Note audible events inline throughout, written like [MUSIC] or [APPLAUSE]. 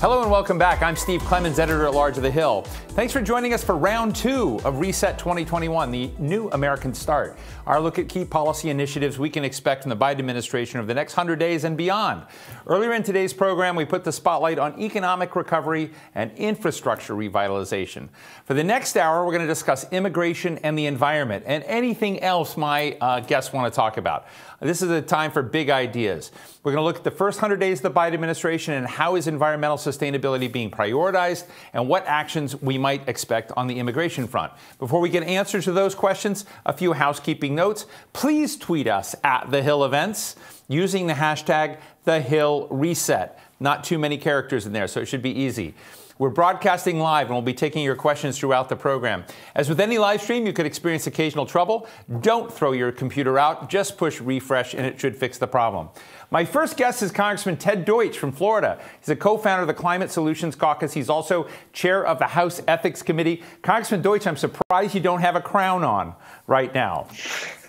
Hello and welcome back. I'm Steve Clemons, editor at large of The Hill. Thanks for joining us for round two of Reset 2021, the new American start. Our look at key policy initiatives we can expect from the Biden administration over the next 100 days and beyond. Earlier in today's program, we put the spotlight on economic recovery and infrastructure revitalization. For the next hour, we're going to discuss immigration and the environment and anything else my uh, guests want to talk about. This is a time for big ideas. We're going to look at the first 100 days of the Biden administration and how is environmental sustainability being prioritized and what actions we might expect on the immigration front. Before we get answers to those questions, a few housekeeping notes. Please tweet us at The Hill Events using the hashtag The Hill Reset. Not too many characters in there, so it should be easy. We're broadcasting live and we'll be taking your questions throughout the program. As with any live stream, you could experience occasional trouble. Don't throw your computer out, just push refresh and it should fix the problem. My first guest is Congressman Ted Deutch from Florida. He's a co founder of the Climate Solutions Caucus. He's also chair of the House Ethics Committee. Congressman Deutch, I'm surprised you don't have a crown on right now.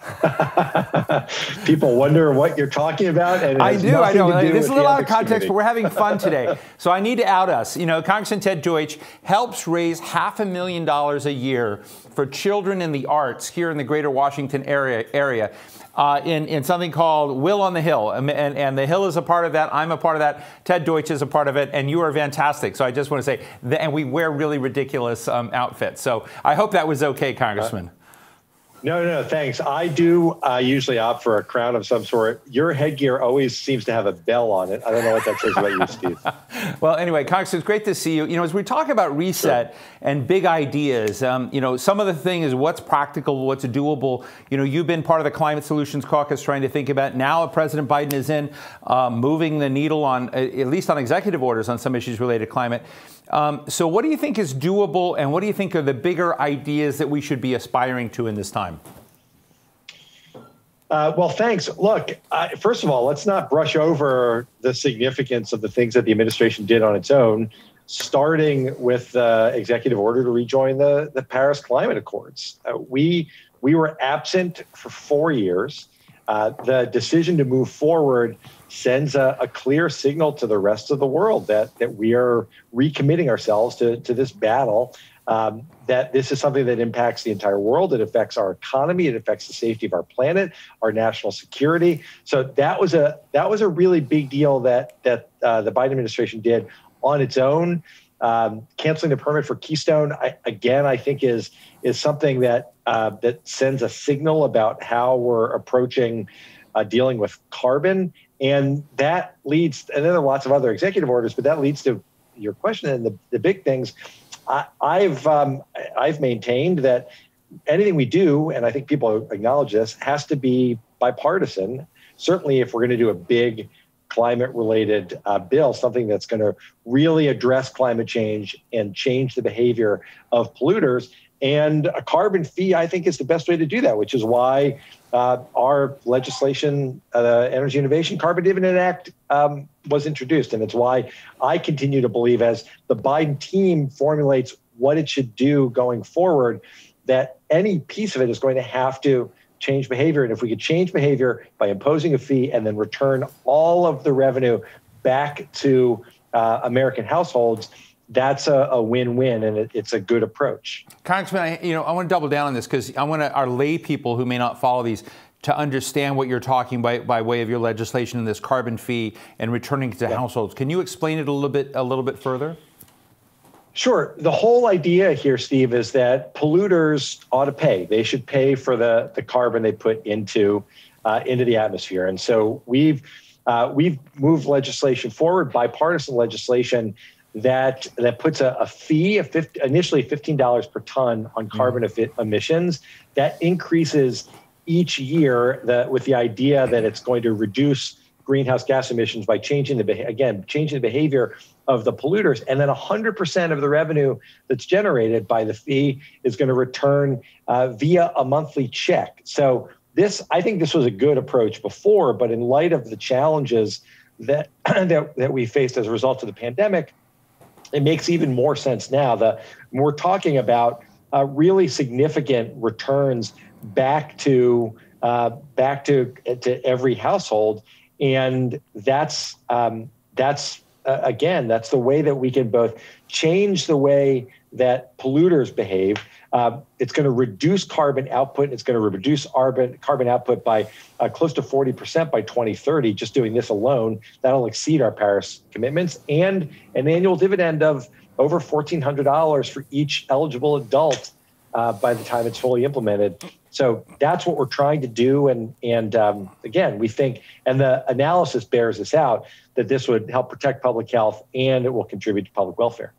[LAUGHS] People wonder what you're talking about. And I do, I know. Do is a lot of context, committee. but we're having fun today. so I need to out us. You know, Congressman Ted Deutch helps raise half a million dollars a year for children in the arts here in the greater Washington area. area. Uh, in, in something called Will on the Hill. And, and, and, the Hill is a part of that. I'm a part of that. Ted Deutch is a part of it. And you are fantastic. So I just want to say, that, and we wear really ridiculous um, outfits. So I hope that was okay, Congressman. Uh, no, no, thanks. I do uh, usually opt for a crown of some sort. Your headgear always seems to have a bell on it. I don't know what that says about you, [LAUGHS] Steve. well, anyway, Cox, it's great to see you. You know, as we talk about reset sure. and big ideas, um, you know, some of the thing is what's practical, what's doable. You know, you've been part of the Climate Solutions Caucus trying to think about now a President Biden is in uh, moving the needle on, at least on executive orders on some issues related to climate. Um, so, what do you think is doable, and what do you think are the bigger ideas that we should be aspiring to in this time? Uh, well, thanks. Look, first of all, let's not brush over the significance of the things that the administration did on its own, starting with the executive order to rejoin the, the Paris Climate Accords. Uh, we we were absent for four years. Uh, the decision to move forward sends a, a, clear signal to the rest of the world that that we are recommitting ourselves to, to this battle. Um, that this is something that impacts the entire world. It affects our economy. It affects the safety of our planet, our national security. So that was a that was a really big deal that that uh, the Biden administration did on its own. Um, canceling the permit for Keystone I, again, I think is is something that uh, that sends a signal about how we're approaching uh, dealing with carbon and that leads, and then there are lots of other executive orders, but that leads to your question and the, the big things. I, have um, I've maintained that anything we do, and I think people acknowledge this, has to be bipartisan. Certainly, if we're going to do a big climate related uh, bill, something that's going to really address climate change and change the behavior of polluters. And a carbon fee, I think, is the best way to do that, which is why uh, our legislation, uh, Energy Innovation Carbon Dividend Act, um, was introduced. And it's why I continue to believe, as the Biden team formulates what it should do going forward, that any piece of it is going to have to change behavior. And if we could change behavior by imposing a fee and then return all of the revenue back to uh, American households, that's a, a win-win and it, it's a good approach. Congressman, I, you know, I want to double down on this because I want our lay people who may not follow these to understand what you're talking by, by way of your legislation and this carbon fee and returning to yeah. households. Can you explain it a little bit a little bit further? Sure. The whole idea here, Steve, is that polluters ought to pay. They should pay for the, the carbon they put into uh, into the atmosphere. And so we've uh, we've moved legislation forward, bipartisan legislation that that puts a, a fee of 50, initially $15 per ton on mm-hmm. carbon mm. emissions that increases each year that with the idea that it's going to reduce greenhouse gas emissions by changing the again changing the behavior of the polluters and then 100% of the revenue that's generated by the fee is going to return uh, via a monthly check so this i think this was a good approach before but in light of the challenges that [CLEARS THROAT] that, that we faced as a result of the pandemic it makes even more sense now. that we're talking about uh, really significant returns back to uh, back to to every household, and that's um, that's uh, again, that's the way that we can both change the way that polluters behave. Uh, it's going to reduce carbon output. It's going to reduce carbon, carbon output by uh, close to 40% by 2030. Just doing this alone, that'll exceed our Paris commitments and an annual dividend of over $1,400 for each eligible adult uh, by the time it's fully implemented. So that's what we're trying to do. And, and um, again, we think, and the analysis bears this out, that this would help protect public health and it will contribute to public welfare.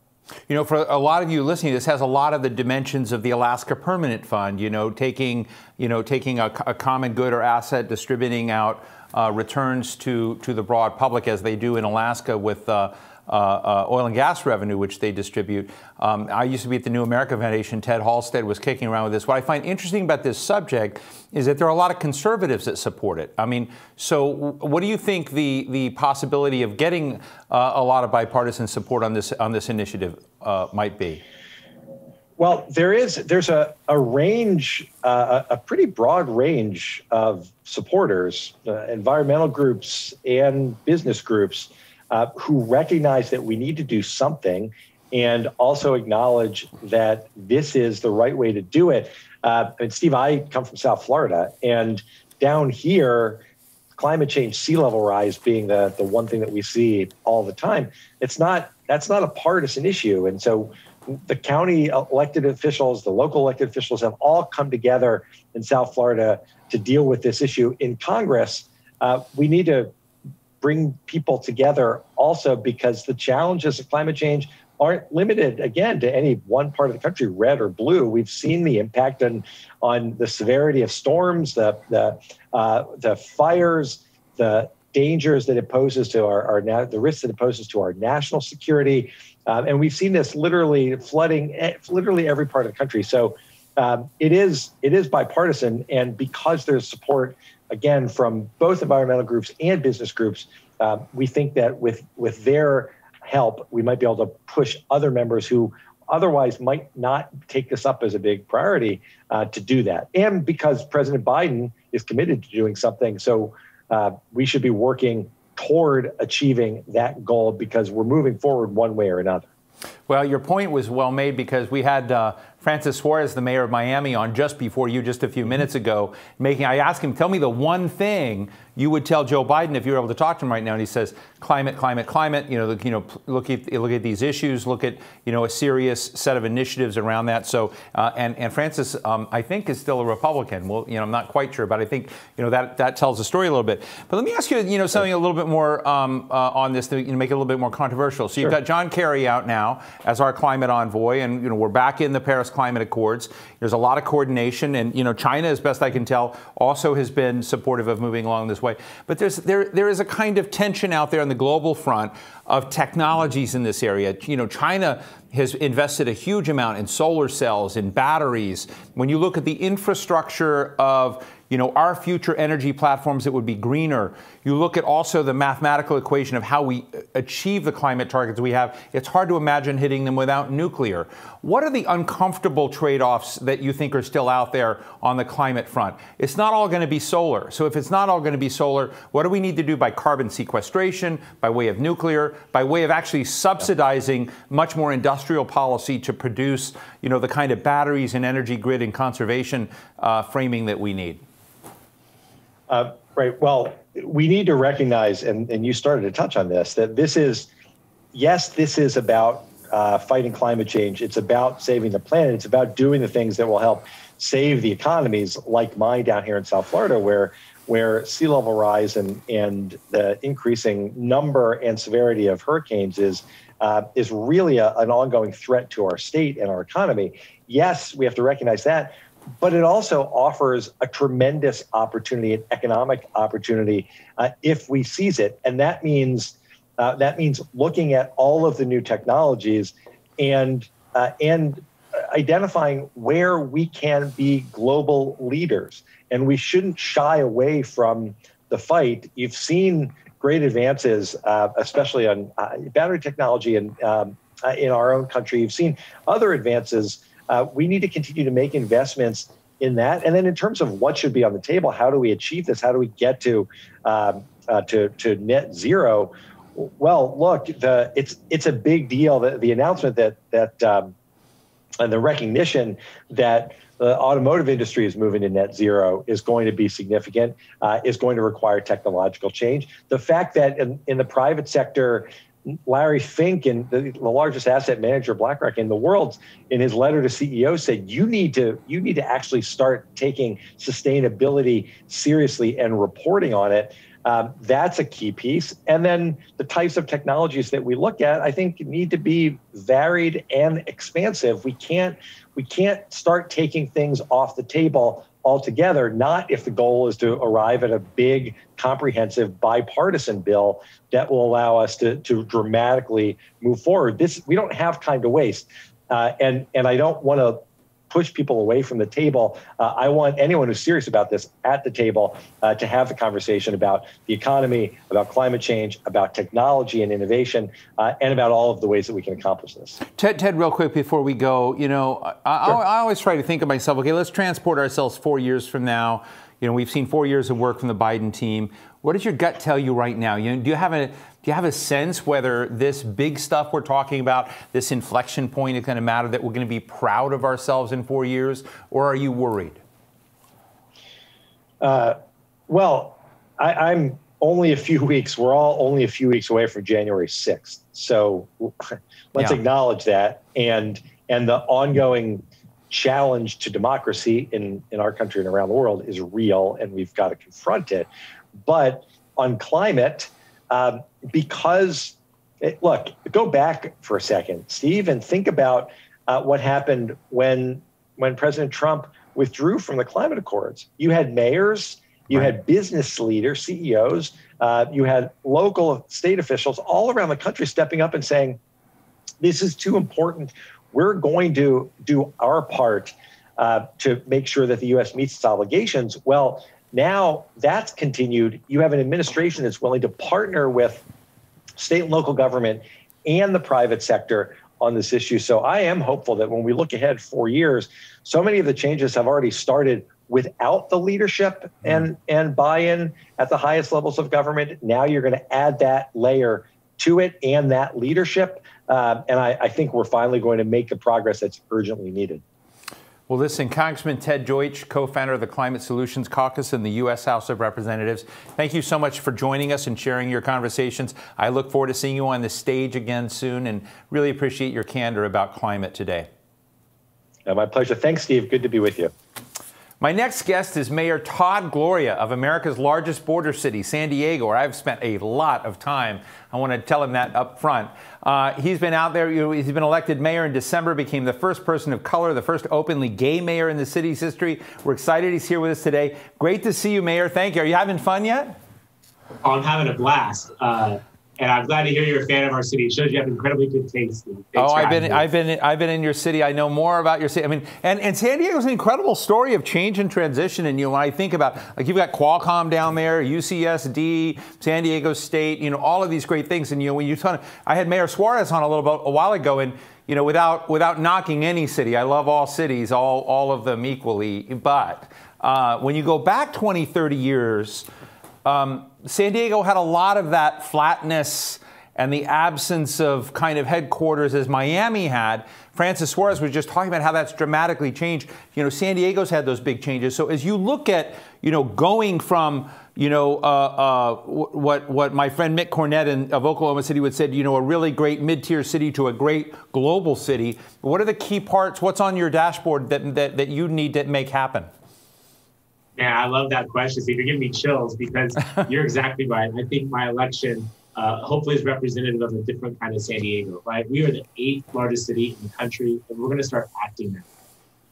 You know, for a lot of you listening, this has a lot of the dimensions of the Alaska Permanent Fund. You know, taking you know taking a, a common good or asset, distributing out uh, returns to to the broad public as they do in Alaska with. Uh, uh, uh, oil and gas revenue, which they distribute. Um, I used to be at the New America Foundation. Ted Halstead was kicking around with this. What I find interesting about this subject is that there are a lot of conservatives that support it. I mean, so what do you think the the possibility of getting uh, a lot of bipartisan support on this on this initiative uh, might be? Well, there is there's a a range, uh, a pretty broad range of supporters, uh, environmental groups and business groups uh, who recognize that we need to do something and also acknowledge that this is the right way to do it. Uh, and Steve, I come from South Florida, and down here, climate change, sea level rise being the, the one thing that we see all the time, it's not that's not a partisan issue. And so the county elected officials, the local elected officials have all come together in South Florida to deal with this issue in Congress. Uh, we need to bring people together also because the challenges of climate change aren't limited again to any one part of the country, red or blue. We've seen the impact on on the severity of storms, the the uh, the fires, the dangers that it poses to our, our the risks that it poses to our national security, um, and we've seen this literally flooding eh, literally every part of the country. So um, it is it is bipartisan, and because there's support again from both environmental groups and business groups, uh, we think that with with their help, we might be able to push other members who otherwise might not take this up as a big priority uh, to do that. And because President Biden is committed to doing something, so uh, we should be working toward achieving that goal because we're moving forward one way or another. Well, your point was well made because we had uh, Francis Suarez, the mayor of Miami, on just before you, just a few minutes ago, making. I asked him, tell me the one thing you would tell Joe Biden if you were able to talk to him right now, and he says, climate, climate, climate. You know, look, you know, look at look at these issues. Look at you know a serious set of initiatives around that. So, uh, and and Francis, um, I think, is still a Republican. Well, you know, I'm not quite sure, but I think you know that that tells the story a little bit. But let me ask you, you know, something a little bit more um, uh, on this to you know, make it a little bit more controversial. So you've got John Kerry out now as our climate envoy, and you know we're back in the Paris Climate Accords. There's a lot of coordination, and you know China, as best I can tell, also has been supportive of moving along this way. But there's there there is a kind of tension out there on the global front of technologies in this area. You know, China has invested a huge amount in solar cells, in batteries. When you look at the infrastructure of you know, our future energy platforms that would be greener. You look at also the mathematical equation of how we achieve the climate targets we have. It's hard to imagine hitting them without nuclear. What are the uncomfortable trade offs that you think are still out there on the climate front? It's not all going to be solar. So if it's not all going to be solar, what do we need to do by carbon sequestration, by way of nuclear, by way of actually subsidizing much more industrial policy to produce, you know, the kind of batteries and energy grid and conservation uh, framing that we need? Uh, right. Well, we need to recognize, and, and you started to touch on this, that this is, yes, this is about uh, fighting climate change. It's about saving the planet. It's about doing the things that will help save the economies, like mine down here in South Florida, where where sea level rise and and the increasing number and severity of hurricanes is uh, is really a, an ongoing threat to our state and our economy. Yes, we have to recognize that, but it also offers a tremendous opportunity, an economic opportunity, uh, if we seize it. And that means uh, that means looking at all of the new technologies and uh, and identifying where we can be global leaders. And we shouldn't shy away from the fight. You've seen great advances, uh, especially on uh, battery technology and um, uh, in our own country. You've seen other advances uh, we need to continue to make investments in that. And then in terms of what should be on the table, how do we achieve this? How do we get to um, uh, to, to net zero? Well, look, the it's it's a big deal. The, the announcement that that um, and the recognition that the automotive industry is moving to net zero is going to be significant, uh, is going to require technological change. The fact that in, in the private sector, Larry Fink, and the, the, largest asset manager, BlackRock in the world, in his letter to CEO, said you need to you need to actually start taking sustainability seriously and reporting on it. Um, that's a key piece. And then the types of technologies that we look at, I think, need to be varied and expansive. We can't we can't start taking things off the table altogether. Not if the goal is to arrive at a big, comprehensive, bipartisan bill that will allow us to to dramatically move forward. This we don't have time to waste. Uh, and and I don't want to push people away from the table. Uh, I want anyone who's serious about this at the table uh, to have the conversation about the economy, about climate change, about technology and innovation, uh, and about all of the ways that we can accomplish this. Ted, Ted, real quick before we go, you know, I, sure. I, I always try to think of myself. Okay, let's transport ourselves four years from now. You know, we've seen four years of work from the Biden team. What does your gut tell you right now? You know, do you have a do you have a sense whether this big stuff we're talking about, this inflection point, is going to matter that we're going to be proud of ourselves in four years, or are you worried? Uh, well, I, am only a few [LAUGHS] weeks. We're all only a few weeks away from January 6th. So [LAUGHS] let's yeah. acknowledge that and and the ongoing challenge to democracy in in our country and around the world is real, and we've got to confront it. But on climate um, because, it, look, go back for a second, Steve, and think about uh, what happened when when President Trump withdrew from the climate accords. You had mayors, you right. had business leaders, CEOs, uh, you had local state officials all around the country stepping up and saying, "This is too important. We're going to do our part." Uh, to make sure that the U.S. meets its obligations. Well, now that's continued. You have an administration that's willing to partner with state and local government and the private sector on this issue. So I am hopeful that when we look ahead four years, so many of the changes have already started without the leadership and and buy-in at the highest levels of government. Now you're going to add that layer to it and that leadership, uh, and I, I think we're finally going to make the progress that's urgently needed. Well, listen, Congressman Ted Deutch, co founder of the Climate Solutions Caucus in the U.S. House of Representatives, thank you so much for joining us and sharing your conversations. I look forward to seeing you on the stage again soon and really appreciate your candor about climate today. Yeah, my pleasure. Thanks, Steve. Good to be with you. My next guest is Mayor Todd Gloria of America's largest border city, San Diego, where I've spent a lot of time. I want to tell him that up front. Uh, he's been out there, he's been elected mayor in December, became the first person of color, the first openly gay mayor in the city's history. We're excited he's here with us today. Great to see you, Mayor. Thank you. Are you having fun yet? Oh, I'm having a blast. Uh, and I'm glad to hear you're a fan of our city. It shows you have incredibly good taste. Thanks oh, I've been, I've been, I've been in your city. I know more about your city. I mean, and, and San Diego's an incredible story of change and transition. And you know, when I think about, like, you've got Qualcomm down there, UCSD, San Diego State, you know, all of these great things. And you know, when you talk, I had Mayor Suarez on a little bit a while ago, and you know, without without knocking any city, I love all cities, all all of them equally. But uh, when you go back 20, 30 years. Um, San Diego had a lot of that flatness and the absence of kind of headquarters as Miami had. Francis Suarez was just talking about how that's dramatically changed. You know, San Diego's had those big changes. So as you look at, you know, going from, you know, uh, uh, what what my friend Mick Cornett in, of Oklahoma City would say, you know, a really great mid-tier city to a great global city. What are the key parts? What's on your dashboard that that, that you need to make happen? Yeah, I love that question, Steve. You're giving me chills because [LAUGHS] you're exactly right. I think my election uh, hopefully is representative of a different kind of San Diego, right? We are the eighth largest city in the country, and we're going to start acting now.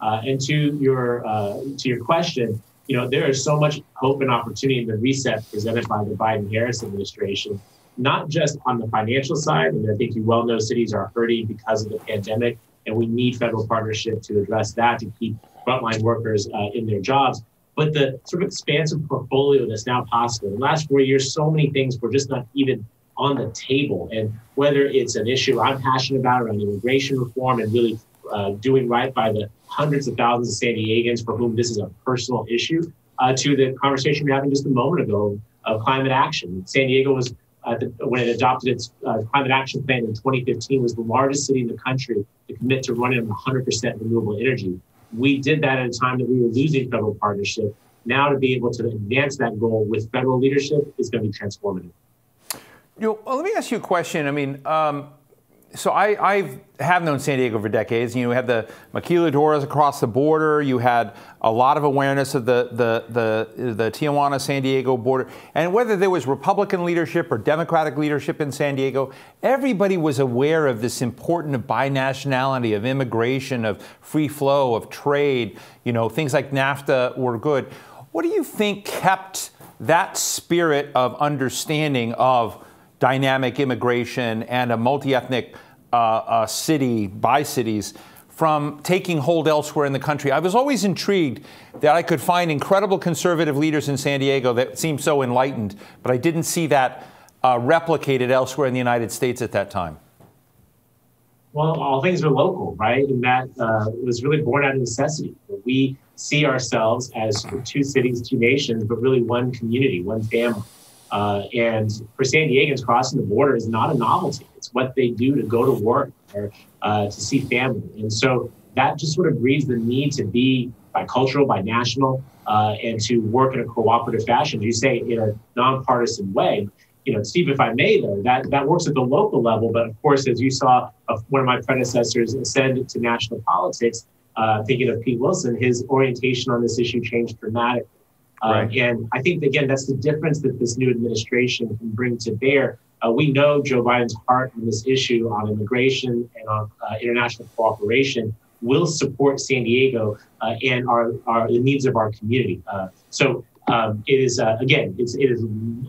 Uh, and to your uh, to your question, you know, there is so much hope and opportunity in the reset presented by the Biden-Harris administration, not just on the financial side. And I think you well know cities are hurting because of the pandemic, and we need federal partnership to address that to keep frontline workers uh, in their jobs but the sort of expansive portfolio that's now possible. The last four years, so many things were just not even on the table. And whether it's an issue I'm passionate about around immigration reform and really uh, doing right by the hundreds of thousands of San Diegans for whom this is a personal issue, uh, to the conversation we were having just a moment ago of climate action. San Diego was uh, the, when it adopted its uh, climate action plan in 2015, was the largest city in the country to commit to running on 100% renewable energy. We did that at a time that we were losing federal partnership. Now, to be able to advance that goal with federal leadership is going to be transformative. You know, well, let me ask you a question. I mean, um, so I, I have known San Diego for decades. You know, we had the maquiladoras across the border. You had a lot of awareness of the, the, the, the Tijuana San Diego border. And whether there was Republican leadership or Democratic leadership in San Diego, everybody was aware of this important of binationality, of immigration, of free flow, of trade. You know, things like NAFTA were good. What do you think kept that spirit of understanding of dynamic immigration and a multi-ethnic uh, uh, city by cities from taking hold elsewhere in the country. I was always intrigued that I could find incredible conservative leaders in San Diego that seemed so enlightened, but I didn't see that uh, replicated elsewhere in the United States at that time. Well, all things are local, right? And that uh, was really born out of necessity. We see ourselves as two cities, two nations, but really one community, one family. Uh, and for San Diegans, crossing the border is not a novelty. It's what they do to go to work or uh, to see family. And so that just sort of breeds the need to be bicultural, binational, uh, and to work in a cooperative fashion, as you say, in a nonpartisan way. You know, Steve, if I may, though, that, that works at the local level. But of course, as you saw one of my predecessors ascend to national politics, uh, thinking of Pete Wilson, his orientation on this issue changed dramatically. Um, right. and I think, again, that's the difference that this new administration can bring to bear. Uh, we know Joe Biden's heart on this issue on immigration and on uh, international cooperation will support San Diego uh, and our, our, the needs of our community. Uh, so um, it is, uh, again, it's, it is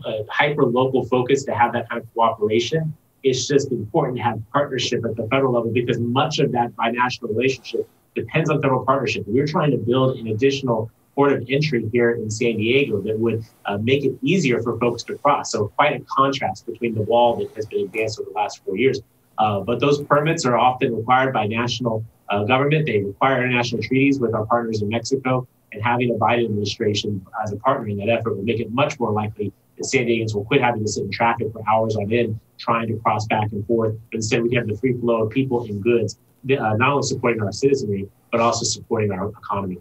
a hyper local focus to have that kind of cooperation. It's just important to have partnership at the federal level because much of that binational relationship depends on federal partnership. We're trying to build an additional port of entry here in San Diego that would uh, make it easier for folks to cross. So quite a contrast between the wall that has been advanced over the last four years. Uh, but those permits are often required by national uh, government. They require international treaties with our partners in Mexico, and having a Biden administration as a partner in that effort would make it much more likely that San Diegans will quit having to sit in traffic for hours on end trying to cross back and forth. But instead, we have the free flow of people and goods, uh, not only supporting our citizenry, but also supporting our economy.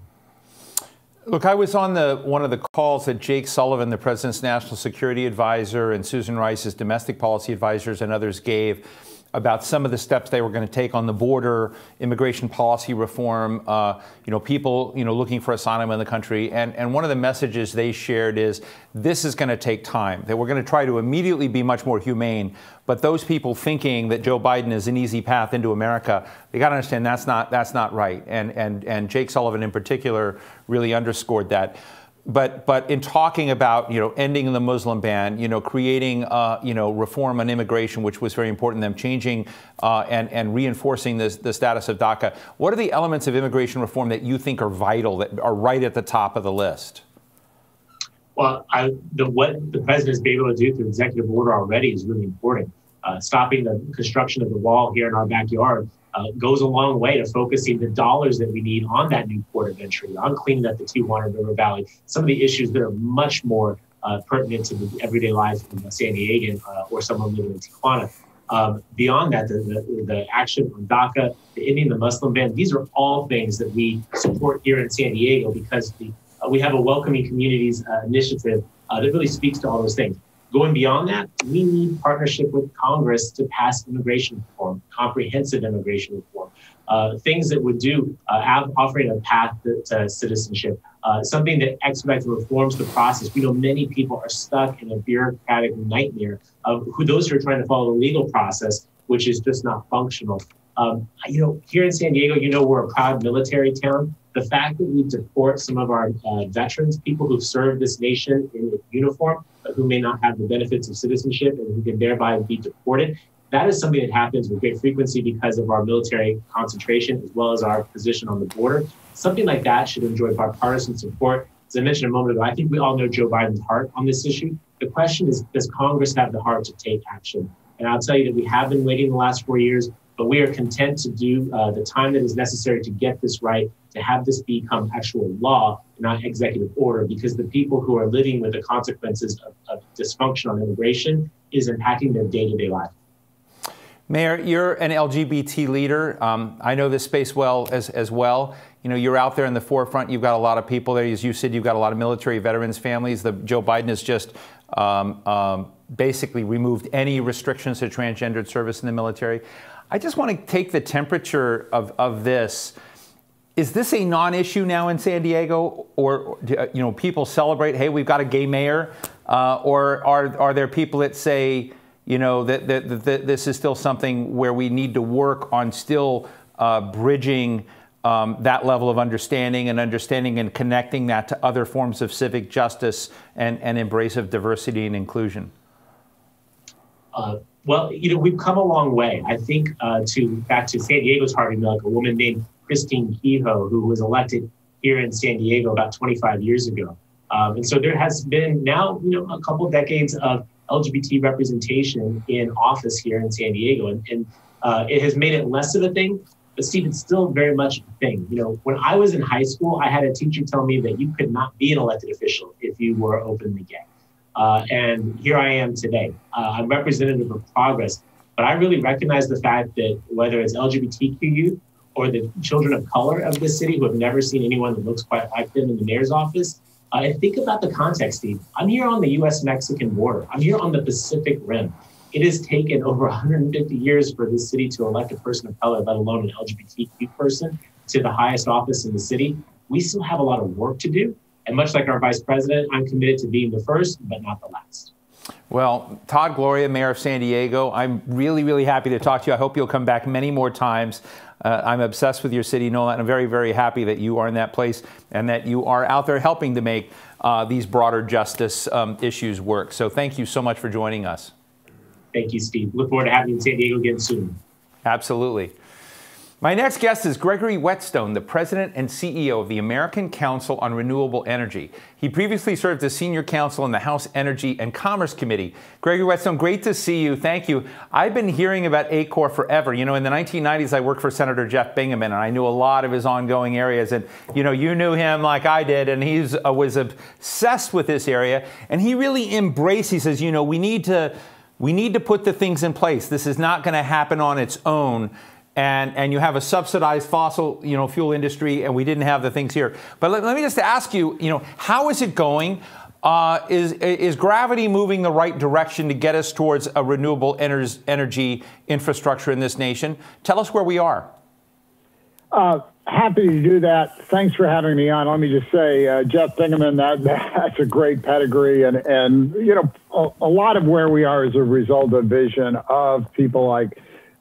Look, I was on the one of the calls that Jake Sullivan, the president's national security advisor, and Susan Rice's domestic policy advisors and others gave about some of the steps they were going to take on the border, immigration policy reform, uh, you know, people, you know, looking for asylum in the country. And, and one of the messages they shared is this is going to take time, that we're going to try to immediately be much more humane. But those people thinking that Joe Biden is an easy path into America, they got to understand that's not, that's not right. And, and, and Jake Sullivan in particular really underscored that but but in talking about you know ending the Muslim ban, you know creating uh, you know reform on immigration, which was very important, them changing uh, and and reinforcing this, the status of DACA. What are the elements of immigration reform that you think are vital, that are right at the top of the list? Well, I, the, what the president has been able to do through executive order already is really important. Uh, stopping the construction of the wall here in our backyard uh, goes a long way to focusing the dollars that we need on that new port of entry, on cleaning up the Tijuana River Valley, some of the issues that are much more uh, pertinent to the everyday life of a San Diegan uh, or someone living in Tijuana. Um, beyond that, the, the, the, action on DACA, the Indian, the Muslim ban, these are all things that we support here in San Diego because the, uh, we have a welcoming communities uh, initiative uh, that really speaks to all those things. Going beyond that, we need partnership with Congress to pass immigration reform, comprehensive immigration reform, uh, things that would do uh, offering a path to, to citizenship, uh, something that expedites reforms the process. We know many people are stuck in a bureaucratic nightmare of who those who are trying to follow the legal process, which is just not functional. Um, you know, here in San Diego, you know, we're a proud military town. The fact that we deport some of our uh, veterans, people who've served this nation in uniform, but who may not have the benefits of citizenship and who can thereby be deported, that is something that happens with great frequency because of our military concentration as well as our position on the border. Something like that should enjoy bipartisan support. As I mentioned a moment ago, I think we all know Joe Biden's heart on this issue. The question is, does Congress have the heart to take action? And I'll tell you that we have been waiting the last four years but we are content to do uh, the time that is necessary to get this right, to have this become actual law, not executive order, because the people who are living with the consequences of, of dysfunction on immigration is impacting their day to day life. Mayor, you're an LGBT leader. Um, I know this space well as, as well. You know, you're out there in the forefront. You've got a lot of people there. As you said, you've got a lot of military veterans families. The, Joe Biden has just um, um, basically removed any restrictions to transgendered service in the military. I just want to take the temperature of, of this. Is this a non-issue now in San Diego, or uh, you know, people celebrate? Hey, we've got a gay mayor, uh, or are are there people that say, you know, that, that, that, this is still something where we need to work on still uh, bridging um, that level of understanding and understanding and connecting that to other forms of civic justice and, and embrace of diversity and inclusion? Uh, well, you know, we've come a long way. I think uh, to back to San Diego's Harvey Milk, a woman named Christine Kehoe, who was elected here in San Diego about 25 years ago. Um, and so there has been now, you know, a couple decades of LGBT representation in office here in San Diego, and, and uh, it has made it less of a thing. But Steve, it's still very much a thing. You know, when I was in high school, I had a teacher tell me that you could not be an elected official if you were openly gay. Uh, and here I am today. Uh, I'm representative of progress, but I really recognize the fact that whether it's LGBTQ youth or the children of color of this city who have never seen anyone that looks quite like them in the mayor's office, uh, think about the context, Steve. I'm here on the US Mexican border, I'm here on the Pacific Rim. It has taken over 150 years for this city to elect a person of color, let alone an LGBTQ person, to the highest office in the city. We still have a lot of work to do. And much like our vice president, I'm committed to being the first, but not the last. Well, Todd Gloria, Mayor of San Diego, I'm really, really happy to talk to you. I hope you'll come back many more times. Uh, I'm obsessed with your city, Nola, and I'm very, very happy that you are in that place and that you are out there helping to make uh, these broader justice um, issues work. So thank you so much for joining us. Thank you, Steve. Look forward to having you in San Diego again soon. Absolutely. My next guest is Gregory Wetstone, the president and CEO of the American Council on Renewable Energy. He previously served as senior counsel in the House Energy and Commerce Committee. Gregory Wetstone, great to see you. Thank you. I've been hearing about ACORE forever. You know, in the 1990s, I worked for Senator Jeff Bingaman, and I knew a lot of his ongoing areas. And, you know, you knew him like I did, and he uh, was obsessed with this area. And he really embraced, he says, you know, we need to. We need to put the things in place. This is not going to happen on its own and, and you have a subsidized fossil you know, fuel industry, and we didn't have the things here. But let, let me just ask you, you know, how is it going? Uh, is, is gravity moving the right direction to get us towards a renewable ener- energy infrastructure in this nation? Tell us where we are. Uh, happy to do that. Thanks for having me on. Let me just say, uh, Jeff Bingaman, that, [LAUGHS] that's a great pedigree. And, and you know, a, a, lot of where we are is a result of vision of people like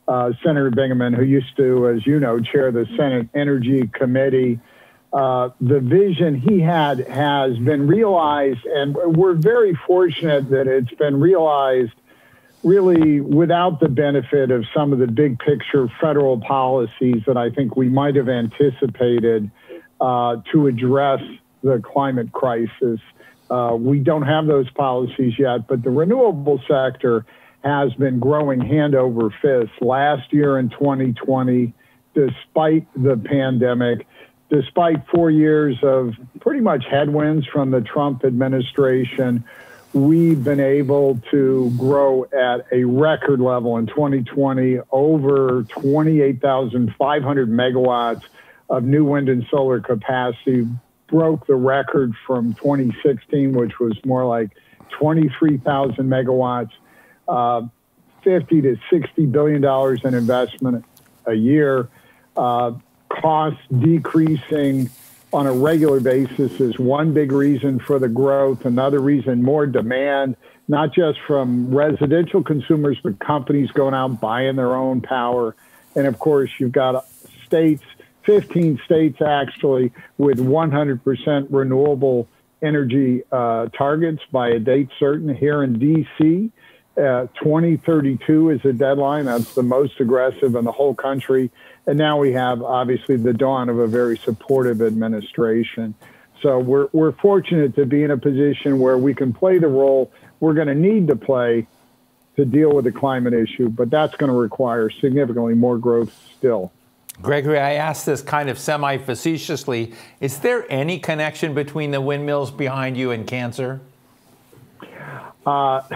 uh, Senator Bingaman, who used to, as you know, chair the Senate Energy Committee. Uh, the vision he had has been realized, and we're very fortunate that it's been realized really without the benefit of some of the big picture federal policies that I think we might have anticipated uh, to address the climate crisis. Uh, we don't have those policies yet, but the renewable sector has been growing hand over fist. Last year in 2020, despite the pandemic, despite four years of pretty much headwinds from the Trump administration, we've been able to grow at a record level in 2020, over 28,500 megawatts of new wind and solar capacity, broke the record from 2016, which was more like 23,000 megawatts uh, 50 to 60 billion dollars in investment a year. Uh, costs decreasing on a regular basis is one big reason for the growth. Another reason, more demand, not just from residential consumers, but companies going out buying their own power. And of course, you've got states, 15 states actually, with 100% renewable energy uh, targets by a date certain here in DC. Uh, 2032 is the deadline. That's the most aggressive in the whole country. And now we have obviously the dawn of a very supportive administration. So we're, we're fortunate to be in a position where we can play the role we're going to need to play to deal with the climate issue, but that's going to require significantly more growth still. Gregory, I asked this kind of semi facetiously. Is there any connection between the windmills behind you and cancer? Uh, [LAUGHS]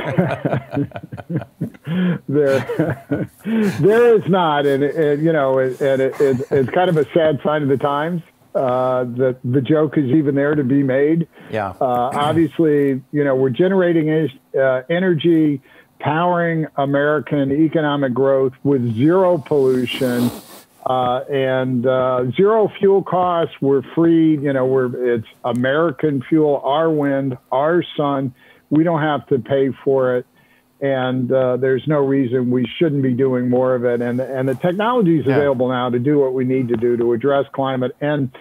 there, there is not, and, and you know, and it, it, it's kind of a sad sign of the times. Uh, the the joke is even there to be made. Yeah. Uh, obviously, you know, we're generating uh, energy, powering American economic growth with zero pollution. Uh, and uh, zero fuel costs. We're free. You know, we're it's American fuel, our wind, our sun. We don't have to pay for it, and uh, there's no reason we shouldn't be doing more of it. And and the technology is yeah. available now to do what we need to do to address climate and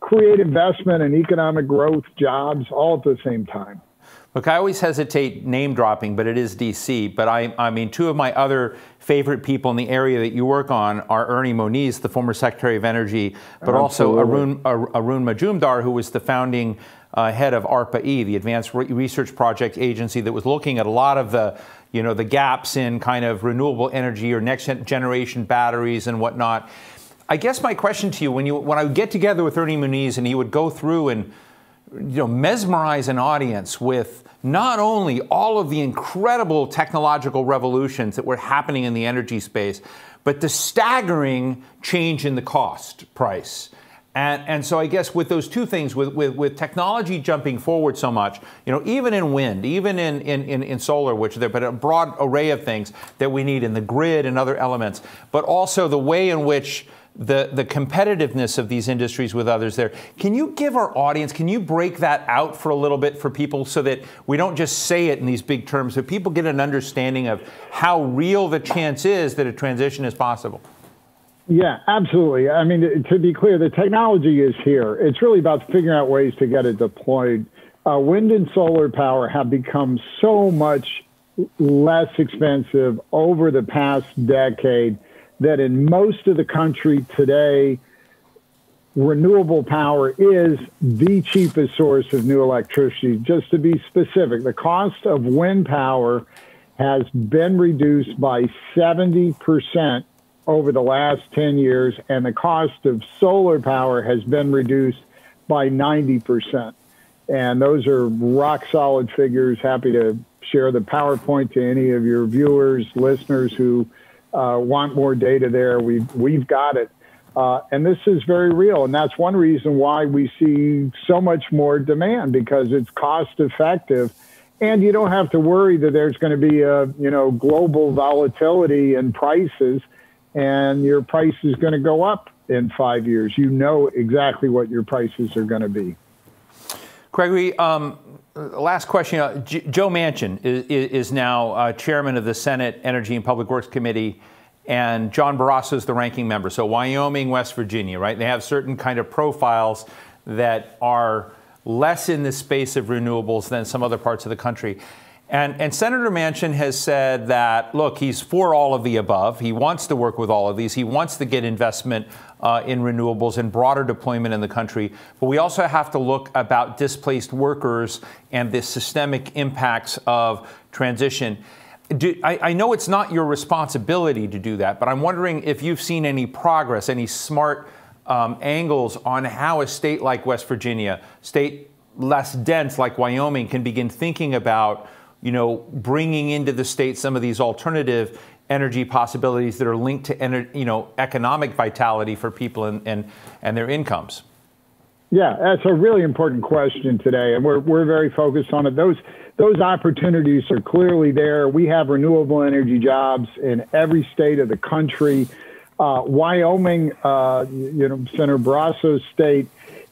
create investment and economic growth, jobs, all at the same time. Look, I always hesitate name dropping, but it is DC. But I, I mean, two of my other favorite people in the area that you work on are Ernie Moniz, the former Secretary of Energy, but Absolutely. also Arun, Arun Majumdar, who was the founding uh, head of ARPA-E, the Advanced Research Project Agency that was looking at a lot of the, you know, the gaps in kind of renewable energy or next generation batteries and whatnot. I guess my question to you, when you when I would get together with Ernie Moniz and he would go through and you know mesmerize an audience with not only all of the incredible technological revolutions that were happening in the energy space, but the staggering change in the cost price. And, and so I guess with those two things, with, with, with technology jumping forward so much, you know, even in wind, even in, in, in, solar, which there, but a broad array of things that we need in the grid and other elements, but also the way in which the, the competitiveness of these industries with others there. Can you give our audience, can you break that out for a little bit for people so that we don't just say it in these big terms, but people get an understanding of how real the chance is that a transition is possible? Yeah, absolutely. I mean, to be clear, the technology is here. It's really about figuring out ways to get it deployed. Uh, wind and solar power have become so much less expensive over the past decade that in most of the country today, renewable power is the cheapest source of new electricity. Just to be specific, the cost of wind power has been reduced by 70% over the last 10 years, and the cost of solar power has been reduced by 90%. And those are rock solid figures. Happy to share the PowerPoint to any of your viewers, listeners who uh, want more data there. We've, we've got it. Uh, and this is very real. And that's one reason why we see so much more demand because it's cost effective. And you don't have to worry that there's going to be a, you know, global volatility in prices and your price is going to go up in five years. You know exactly what your prices are going to be. Gregory, um, last question. Uh, Joe Manchin is, is now uh, chairman of the Senate Energy and Public Works Committee, and John Barrasso is the ranking member. So Wyoming, West Virginia, right? They have certain kind of profiles that are less in the space of renewables than some other parts of the country. And, and, Senator Manchin has said that, look, he's for all of the above. He wants to work with all of these. He wants to get investment uh, in renewables and broader deployment in the country. But we also have to look about displaced workers and the systemic impacts of transition. Do, I, I know it's not your responsibility to do that, but I'm wondering if you've seen any progress, any smart um, angles on how a state like West Virginia, state less dense like Wyoming, can begin thinking about you know, bringing into the state some of these alternative energy possibilities that are linked to you know economic vitality for people and, and and their incomes. Yeah, that's a really important question today, and we're we're very focused on it. Those those opportunities are clearly there. We have renewable energy jobs in every state of the country. Uh, Wyoming, uh, you know, Senator Barrasso's state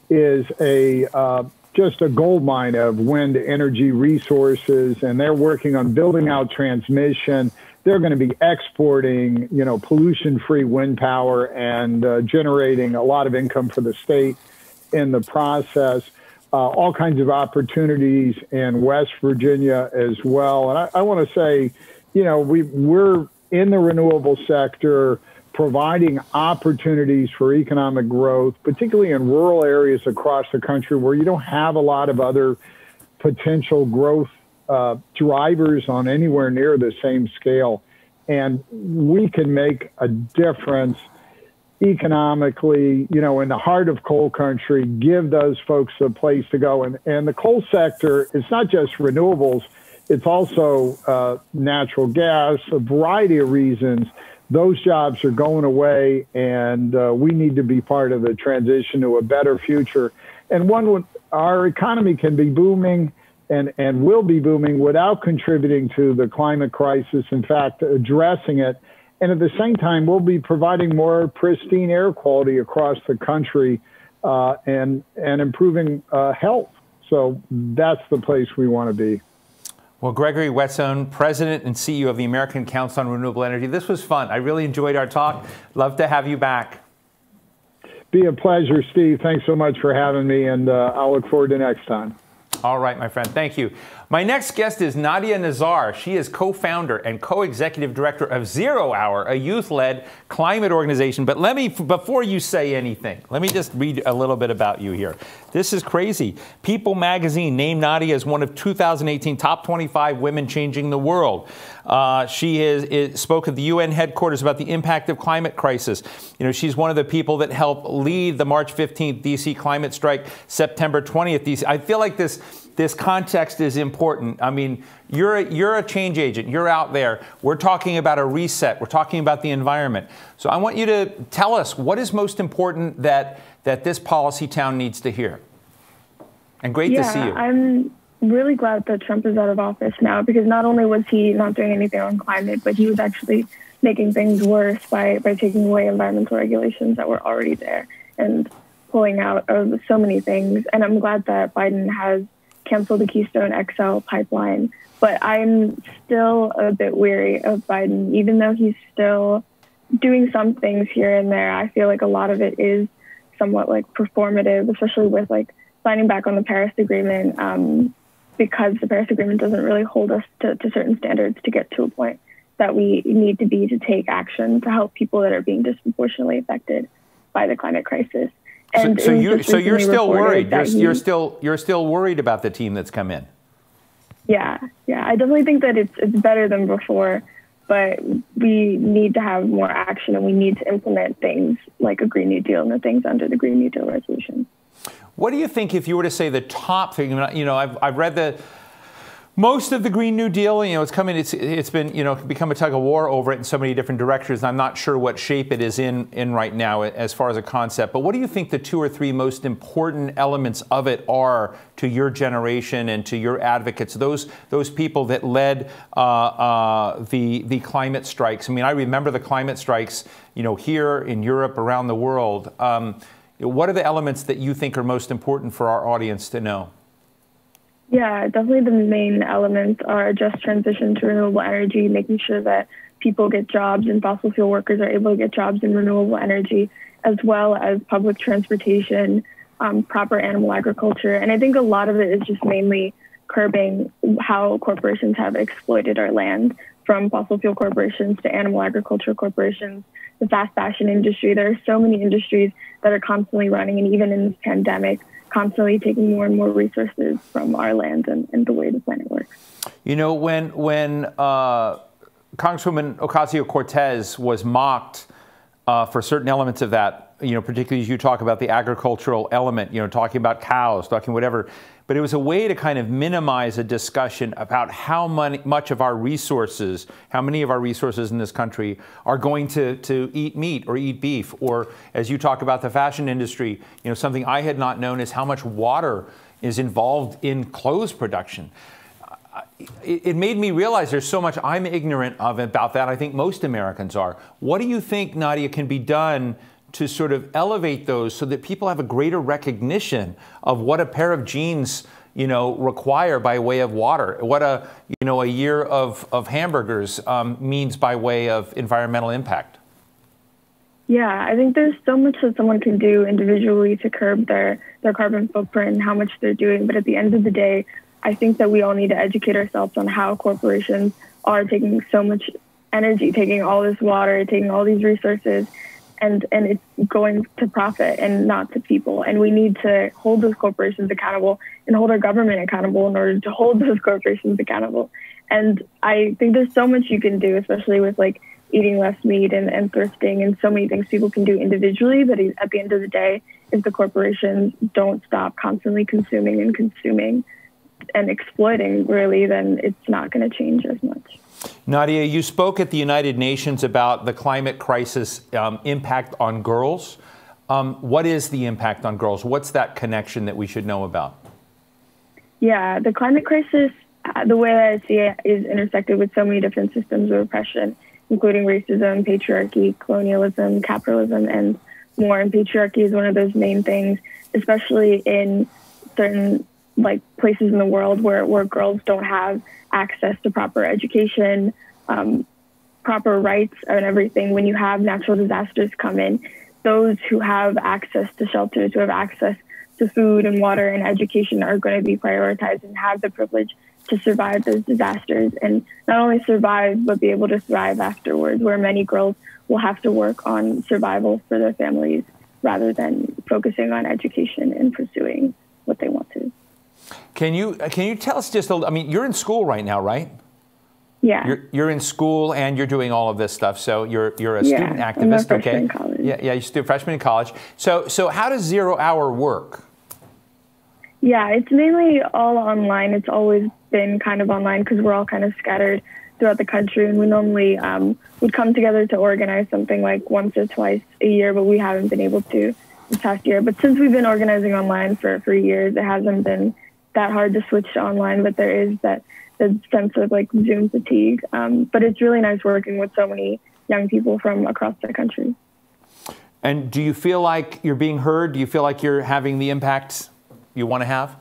is a uh, just a gold mine of wind energy resources, and they're working on building out transmission. They're going to be exporting, you know, pollution-free wind power and uh, generating a lot of income for the state in the process. Uh, all kinds of opportunities in West Virginia as well. And I, I want to say, you know, we we're in the renewable sector providing opportunities for economic growth, particularly in rural areas across the country where you don't have a lot of other potential growth uh, drivers on anywhere near the same scale. And we can make a difference economically, you know, in the heart of coal country, give those folks a place to go. And, and the coal sector, it's not just renewables, it's also uh, natural gas, a variety of reasons. Those jobs are going away, and uh, we need to be part of the transition to a better future. And one, our economy can be booming and, and will be booming without contributing to the climate crisis. In fact, addressing it and at the same time, we'll be providing more pristine air quality across the country uh, and, and improving uh, health. So that's the place we want to be. Well, Gregory Wetstone, President and CEO of the American Council on Renewable Energy, this was fun. I really enjoyed our talk. Love to have you back. Be a pleasure, Steve. Thanks so much for having me, and uh, I'll look forward to next time. All right, my friend. Thank you. My next guest is Nadia Nazar. She is co founder and co executive director of Zero Hour, a youth led climate organization. But let me, before you say anything, let me just read a little bit about you here. This is crazy. People magazine named Nadia as one of 2018 top 25 women changing the world. Uh, she is, is, spoke at the UN headquarters about the impact of climate crisis. You know, she's one of the people that helped lead the March 15th DC climate strike, September 20th DC. I feel like this this context is important. I mean, you're a, you're a change agent. You're out there. We're talking about a reset. We're talking about the environment. So I want you to tell us what is most important that that this policy town needs to hear. And great yeah, to see you. I'm really glad that Trump is out of office now because not only was he not doing anything on climate, but he was actually making things worse by, by taking away environmental regulations that were already there and pulling out of so many things. And I'm glad that Biden has canceled the Keystone XL pipeline. But I'm still a bit weary of Biden, even though he's still doing some things here and there. I feel like a lot of it is somewhat like performative, especially with like signing back on the Paris Agreement. Um, because the Paris Agreement doesn't really hold us to, to certain standards to get to a point that we need to be to take action to help people that are being disproportionately affected by the climate crisis. And so, so you so you're still worried. You're, he, you're, still you're still worried about the team that's come in. Yeah, yeah. I definitely think that it's it's better than before, but we need to have more action and we need to implement things like a Green New Deal and the things under the Green New Deal resolution. What do you think if you were to say the top thing? You know, I've, I've read the most of the Green New Deal, you know, it's coming. It's it's been you know become a tug of war over it in so many different directions. I'm not sure what shape it is in in right now as far as a concept. But what do you think the two or three most important elements of it are to your generation and to your advocates? Those those people that led uh, uh, the the climate strikes. I mean, I remember the climate strikes. You know, here in Europe, around the world. Um, what are the elements that you think are most important for our audience to know? Yeah, definitely the main elements are just transition to renewable energy, making sure that people get jobs and fossil fuel workers are able to get jobs in renewable energy, as well as public transportation, um, proper animal agriculture. And I think a lot of it is just mainly curbing how corporations have exploited our land from fossil fuel corporations to animal agriculture corporations, the fast fashion industry. There are so many industries that are constantly running, and even in this pandemic, constantly taking more and more resources from our land and, and the way the planet works. You know, when when uh, Congresswoman Ocasio Cortez was mocked uh, for certain elements of that, you know, particularly as you talk about the agricultural element, you know, talking about cows, talking whatever but it was a way to kind of minimize a discussion about how much of our resources, how many of our resources in this country are going to, to eat meat or eat beef, or as you talk about the fashion industry, you know, something I had not known is how much water is involved in clothes production. It made me realize there's so much I'm ignorant of about that. I think most Americans are. What do you think, Nadia, can be done to sort of elevate those so that people have a greater recognition of what a pair of jeans you know require by way of water what a you know a year of, of hamburgers um, means by way of environmental impact. Yeah i think there's so much that someone can do individually to curb their their carbon footprint and how much they're doing but at the end of the day i think that we all need to educate ourselves on how corporations are taking so much energy taking all this water taking all these resources and and it's going to profit and not to people. And we need to hold those corporations accountable and hold our government accountable in order to hold those corporations accountable. And I think there's so much you can do, especially with like eating less meat and, and thrifting and so many things people can do individually. But at the end of the day, if the corporations don't stop constantly consuming and consuming and exploiting, really, then it's not going to change as much. Nadia, you spoke at the United Nations about the climate crisis um, impact on girls. Um, what is the impact on girls? What's that connection that we should know about? Yeah, the climate crisis, uh, the way that I see it, is intersected with so many different systems of oppression, including racism, patriarchy, colonialism, capitalism, and more. And patriarchy is one of those main things, especially in certain like places in the world where, where girls don't have access to proper education, um, proper rights, and everything. When you have natural disasters come in, those who have access to shelters, who have access to food and water and education are going to be prioritized and have the privilege to survive those disasters and not only survive, but be able to thrive afterwards, where many girls will have to work on survival for their families rather than focusing on education and pursuing what they want to. Can you can you tell us just a, I mean you're in school right now, right? Yeah. You're, you're in school and you're doing all of this stuff. So you're you're a yeah, student activist, I'm a okay? In college. Yeah, yeah, you're a freshman in college. So so how does zero hour work? Yeah, it's mainly all online. It's always been kind of online because we're all kind of scattered throughout the country, and we normally um, would come together to organize something like once or twice a year, but we haven't been able to this past year. But since we've been organizing online for for years, it hasn't been that hard to switch to online, but there is that the sense of like Zoom fatigue. Um, but it's really nice working with so many young people from across the country. And do you feel like you're being heard? Do you feel like you're having the impact you want to have?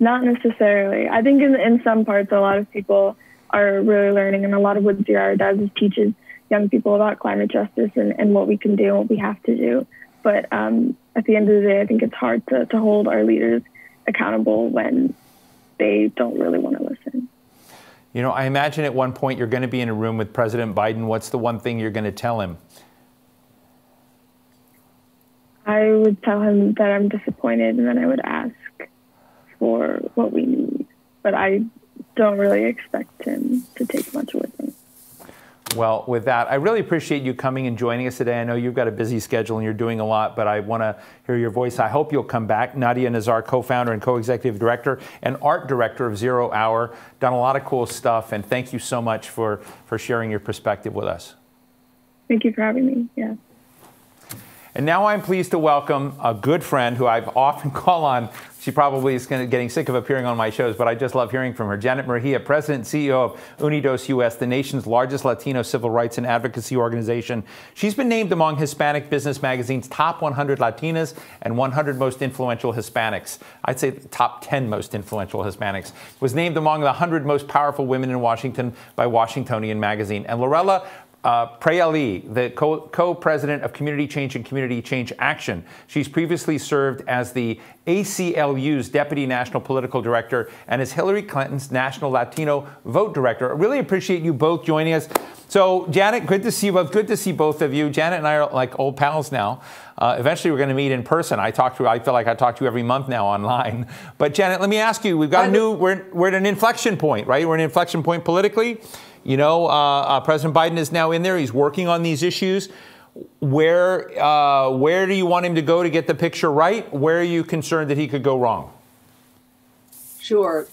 Not necessarily. I think in, in some parts, a lot of people are really learning, and a lot of what Zero does is teaches young people about climate justice and, and what we can do and what we have to do. But um, at the end of the day, I think it's hard to, to hold our leaders accountable when they don't really want to listen. You know, I imagine at one point you're going to be in a room with President Biden. What's the one thing you're going to tell him? I would tell him that I'm disappointed and then I would ask for what we need. But I don't really expect him to take much with him. Well, with that, I really appreciate you coming and joining us today. I know you've got a busy schedule and you're doing a lot, but I want to hear your voice. I hope you'll come back. Nadia Nazar, co founder and co executive director and art director of Zero Hour, done a lot of cool stuff. And thank you so much for, for sharing your perspective with us. Thank you for having me. Yeah. And now I'm pleased to welcome a good friend who I've often [LAUGHS] call on. She probably is getting sick of appearing on my shows, but I just love hearing from her. Janet Murguia, President and CEO of Unidos US, the nation's largest Latino civil rights and advocacy organization. She's been named among Hispanic Business Magazine's top 100 Latinas and 100 most influential Hispanics. I'd say top 10 most influential Hispanics. Was named among the 100 most powerful women in Washington by Washingtonian Magazine. And Lorella uh, Praeli, the co president of Community Change and Community Change Action. She's previously served as the ACLU's Deputy National Political Director and as Hillary Clinton's National Latino Vote Director. I really appreciate you both joining us. So, Janet, good to see you both. Good to see both of you. Janet and I are like old pals now. Uh, eventually, we're going to meet in person. I talk to. I feel like I talk to you every month now online. But Janet, let me ask you. We've got a new. We're we're at an inflection point, right? We're at an inflection point politically. You know, uh, uh, President Biden is now in there. He's working on these issues. Where uh, where do you want him to go to get the picture right? Where are you concerned that he could go wrong? Sure.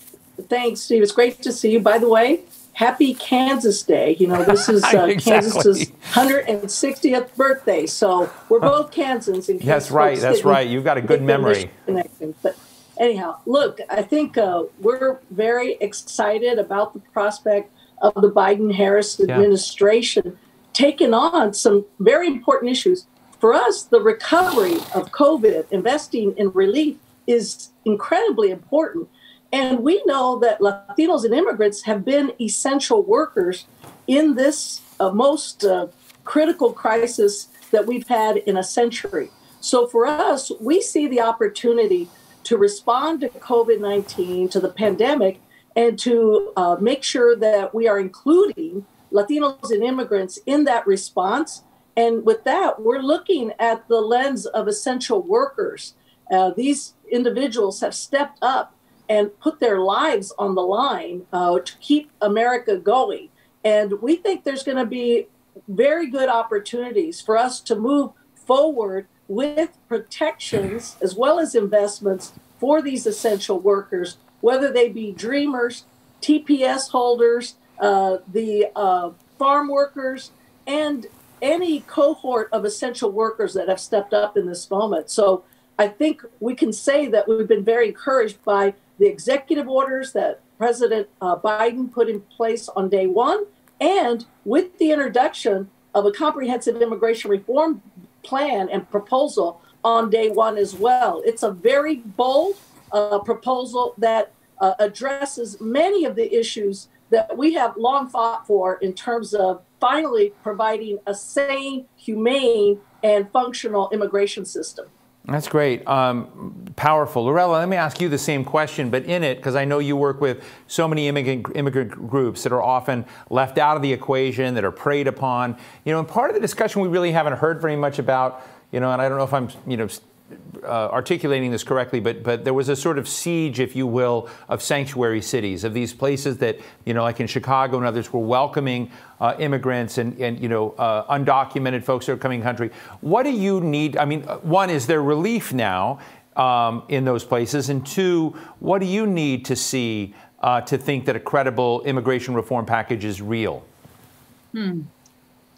Thanks, Steve. It's great to see you. By the way, happy Kansas Day. You know, this is [LAUGHS] uh, exactly. Kansas's 160th birthday, so we're both Kansans. that's right. That's right. You've got a good memory. But anyhow, look, I think uh, we're very excited about the prospect of the Biden Harris administration yeah. taken on some very important issues. For us, the recovery of COVID, investing in relief is incredibly important. And we know that Latinos and immigrants have been essential workers in this uh, most uh, critical crisis that we've had in a century. So for us, we see the opportunity to respond to COVID 19, to the pandemic, and to uh, make sure that we are including Latinos and immigrants in that response And with that, we're looking at the lens of essential workers. Uh, these individuals have stepped up and put their lives on the line uh, to keep America going. And we think there's going to be very good opportunities for us to move forward with protections as well as investments for these essential workers, whether they be dreamers, TPS holders, uh, the uh, farm workers, and any cohort of essential workers that have stepped up in this moment. So I think we can say that we've been very encouraged by the executive orders that President uh, Biden put in place on day one, and with the introduction of a comprehensive immigration reform plan and proposal on day one as well. It's a very bold uh, proposal that uh, addresses many of the issues that we have long fought for in terms of finally providing a sane, humane, and functional immigration system. That's great. Um, powerful. Lorella, let me ask you the same question, but in it, because I know you work with so many immigrant, immigrant groups that are often left out of the equation, that are preyed upon. You know, and part of the discussion we really haven't heard very much about, you know, and I don't know if I'm, you know, uh, articulating this correctly, but but there was a sort of siege, if you will, of sanctuary cities, of these places that you know, like in Chicago and others, were welcoming uh, immigrants and and you know uh, undocumented folks who are coming country. What do you need? I mean, one is there relief now um, in those places, and two, what do you need to see uh, to think that a credible immigration reform package is real? Hmm.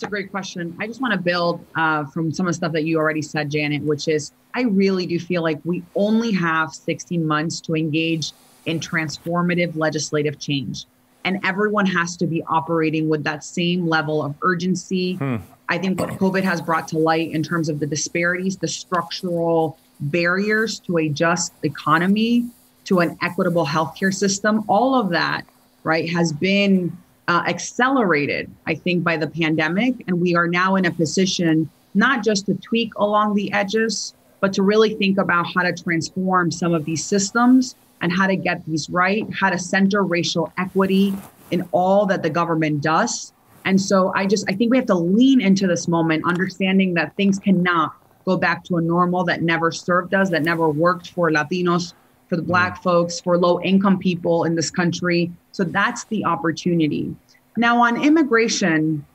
It's a great question. I just want to build uh, from some of the stuff that you already said, Janet, which is I really do feel like we only have 16 months to engage in transformative legislative change. And everyone has to be operating with that same level of urgency. Hmm. I think what COVID has brought to light in terms of the disparities, the structural barriers to a just economy, to an equitable healthcare system, all of that, right, has been uh, accelerated, I think, by the pandemic. And we are now in a position not just to tweak along the edges, but to really think about how to transform some of these systems and how to get these right, how to center racial equity in all that the government does. And so I just, I think we have to lean into this moment, understanding that things cannot go back to a normal that never served us, that never worked for Latinos, for the Black mm. folks, for low income people in this country. So that's the opportunity. Now, on immigration,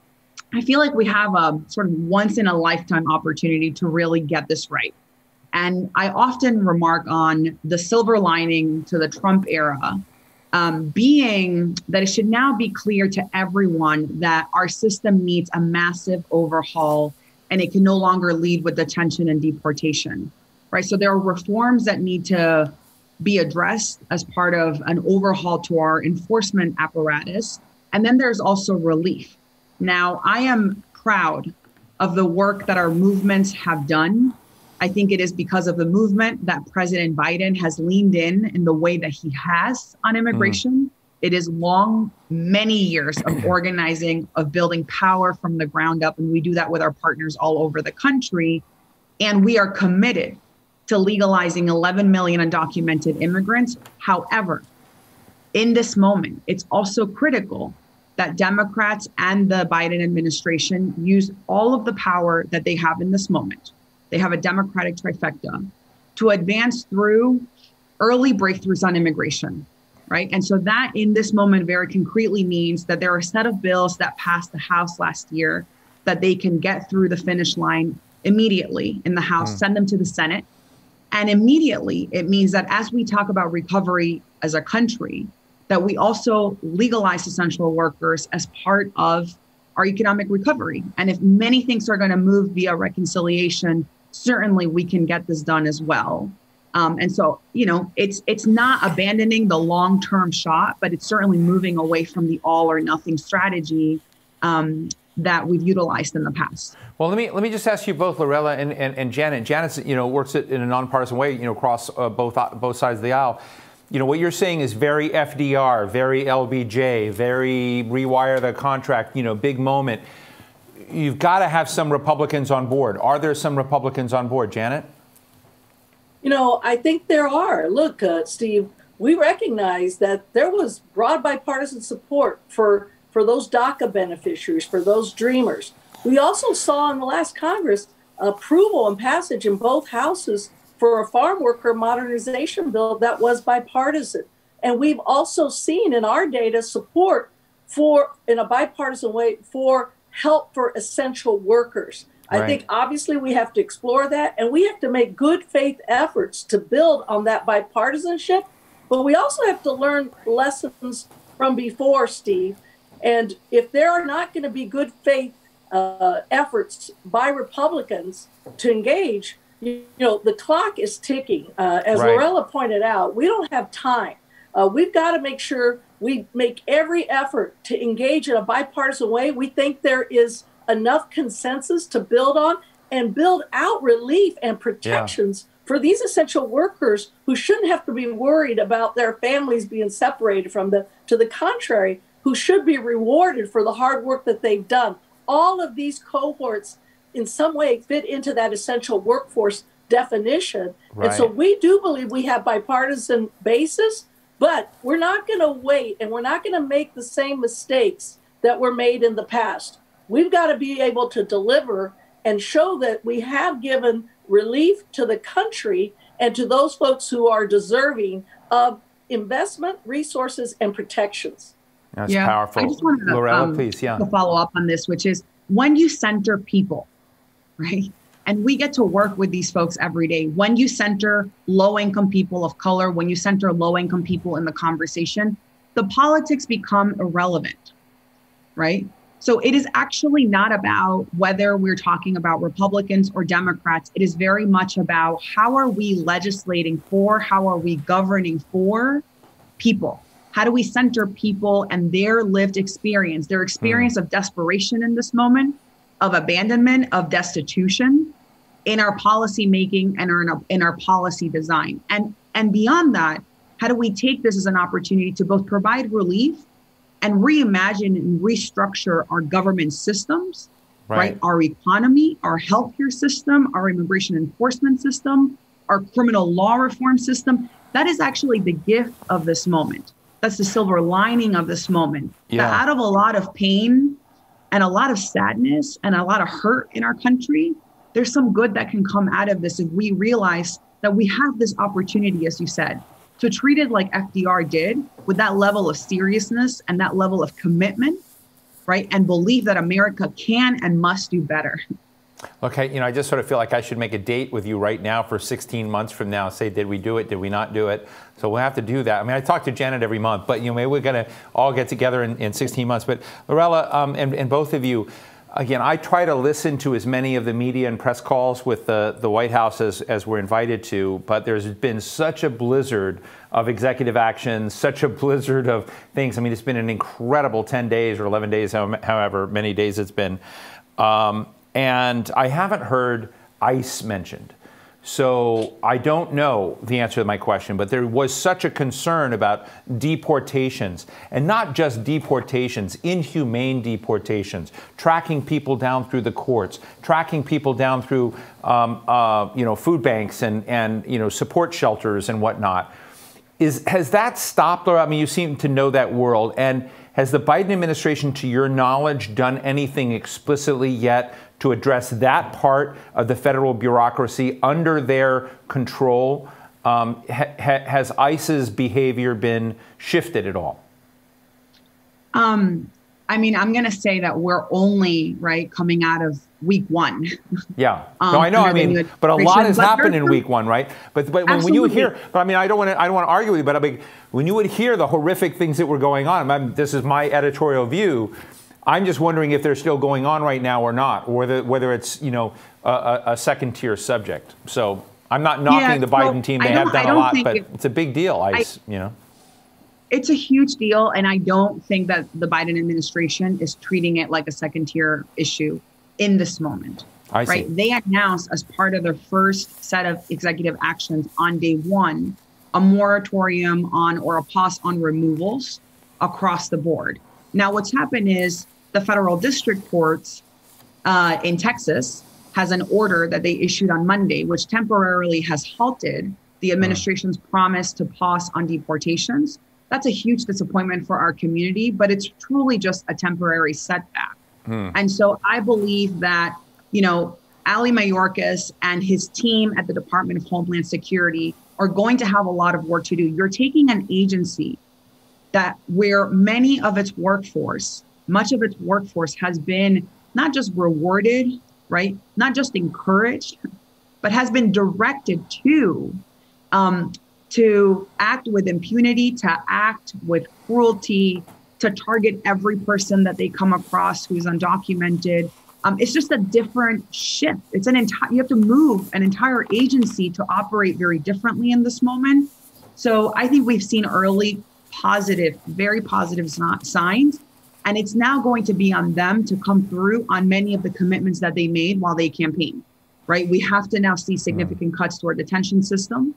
I feel like we have a sort of once in a lifetime opportunity to really get this right. And I often remark on the silver lining to the Trump era um, being that it should now be clear to everyone that our system needs a massive overhaul and it can no longer lead with detention and deportation. Right. So there are reforms that need to be addressed as part of an overhaul to our enforcement apparatus. And then there's also relief. Now, I am proud of the work that our movements have done. I think it is because of the movement that President Biden has leaned in in the way that he has on immigration. Mm. It is long, many years of [CLEARS THROAT] organizing, of building power from the ground up. And we do that with our partners all over the country. And we are committed to legalizing 11 million undocumented immigrants. However, in this moment, it's also critical that Democrats and the Biden administration use all of the power that they have in this moment. They have a Democratic trifecta to advance through early breakthroughs on immigration, right? And so that in this moment very concretely means that there are a set of bills that passed the House last year that they can get through the finish line immediately in the House, mm. send them to the Senate, and immediately, it means that as we talk about recovery as a country, that we also legalize essential workers as part of our economic recovery. And if many things are going to move via reconciliation, certainly we can get this done as well. Um, and so, you know, it's it's not abandoning the long term shot, but it's certainly moving away from the all or nothing strategy um, that we've utilized in the past. Well, let me let me just ask you both, Lorella and, and, and Janet. Janet, you know, works it in a nonpartisan way, you know, across uh, both uh, both sides of the aisle. You know, what you're saying is very FDR, very LBJ, very rewire the contract. You know, big moment. You've got to have some Republicans on board. Are there some Republicans on board, Janet? You know, I think there are. Look, uh, Steve, we recognize that there was broad bipartisan support for for those DACA beneficiaries, for those dreamers. We also saw in the last Congress approval and passage in both houses for a farm worker modernization bill that was bipartisan. And we've also seen in our data support for, in a bipartisan way, for help for essential workers. Right. I think obviously we have to explore that and we have to make good faith efforts to build on that bipartisanship. But we also have to learn lessons from before, Steve. And if there are not going to be good faith uh, efforts by Republicans to engage, you, know, the clock is ticking. Uh, as right. Lorella pointed out, we don't have time. Uh, we've got to make sure we make every effort to engage in a bipartisan way. We think there is enough consensus to build on and build out relief and protections yeah. for these essential workers who shouldn't have to be worried about their families being separated from them. To the contrary, who should be rewarded for the hard work that they've done. All of these cohorts, in some way, fit into that essential workforce definition. Right. And so we do believe we have bipartisan basis, but we're not going to wait and we're not going to make the same mistakes that were made in the past. We've got to be able to deliver and show that we have given relief to the country and to those folks who are deserving of investment, resources, and protections. That's yeah. powerful. I just want to, Lorella, um, please, yeah. To follow up on this, which is when you center people, right? And we get to work with these folks every day. When you center low income people of color, when you center low income people in the conversation, the politics become irrelevant, right? So it is actually not about whether we're talking about Republicans or Democrats. It is very much about how are we legislating for, how are we governing for people? How do we center people and their lived experience, their experience mm. of desperation in this moment, of abandonment, of destitution in our policy making and in our, in our policy design? And, and beyond that, how do we take this as an opportunity to both provide relief and reimagine and restructure our government systems, right. right? Our economy, our healthcare system, our immigration enforcement system, our criminal law reform system. That is actually the gift of this moment. That's the silver lining of this moment. Yeah. That out of a lot of pain and a lot of sadness and a lot of hurt in our country, there's some good that can come out of this if we realize that we have this opportunity, as you said, to treat it like FDR did with that level of seriousness and that level of commitment, right? And believe that America can and must do better. Okay, you know, I just sort of feel like I should make a date with you right now for 16 months from now. Say, did we do it? Did we not do it? So we'll have to do that. I mean, I talk to Janet every month, but you know, maybe we're going to all get together in, in 16 months. But Lorella, um, and, and both of you, again, I try to listen to as many of the media and press calls with the, the White House as, as we're invited to, but there's been such a blizzard of executive actions, such a blizzard of things. I mean, it's been an incredible 10 days or 11 days, however many days it's been. Um, and I haven't heard ICE mentioned. So I don't know the answer to my question, but there was such a concern about deportations, and not just deportations, inhumane deportations, tracking people down through the courts, tracking people down through um, uh, you know food banks and and you know support shelters and whatnot. Is has that stopped? Or I mean, you seem to know that world, and has the Biden administration, to your knowledge, done anything explicitly yet to address that part of the federal bureaucracy under their control? Um, ha- has ICE's behavior been shifted at all? Um, I mean, I'm going to say that we're only right coming out of week one. [LAUGHS] Yeah. um, no, I know. I mean, but a lot has happened in week one, right? But but when, when you hear, but I mean, I don't want to I don't want to argue with you, but I mean, when you would hear the horrific things that were going on, I mean, this is my editorial view. I'm just wondering if they're still going on right now or not, or whether, whether it's you know a, a second tier subject. So I'm not knocking yeah, the Biden team; they have done a lot, but it, it's a big deal. I, I, you know, it's a huge deal, and I don't think that the Biden administration is treating it like a second tier issue in this moment. I right? See. They announced as part of their first set of executive actions on day one a moratorium on or a pause on removals across the board. Now, what's happened is the federal district courts uh, in Texas has an order that they issued on Monday, which temporarily has halted the administration's promise to pause on deportations. That's a huge disappointment for our community, but it's truly just a temporary setback. Hmm. And so I believe that, you know, Ali Mayorkas and his team at the Department of Homeland Security are going to have a lot of work to do. You're taking an agency that where many of its workforce, much of its workforce has been not just rewarded, right? Not just encouraged, but has been directed to um, to act with impunity, to act with cruelty, to target every person that they come across who's undocumented. Um, it's just a different shift. It's an entire, you have to move an entire agency to operate very differently in this moment. So I think we've seen early positive, very positive signs. And it's now going to be on them to come through on many of the commitments that they made while they campaigned, right? We have to now see significant cuts to our detention system,